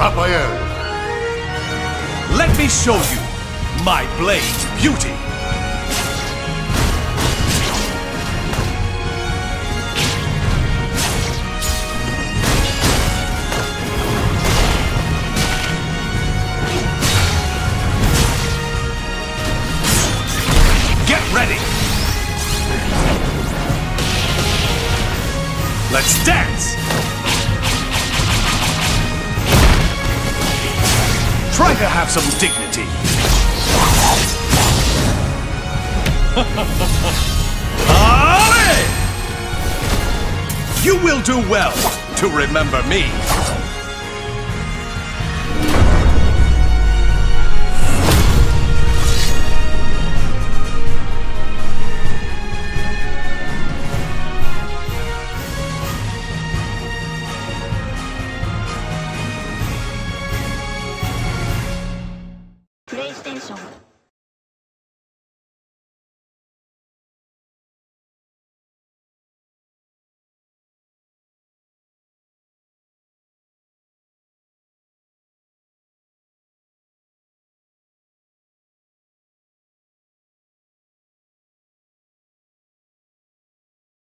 Raphael. Let me show you my blade's beauty. Get ready! Let's dance! Try to have some dignity. You will do well to remember me. プレイステーション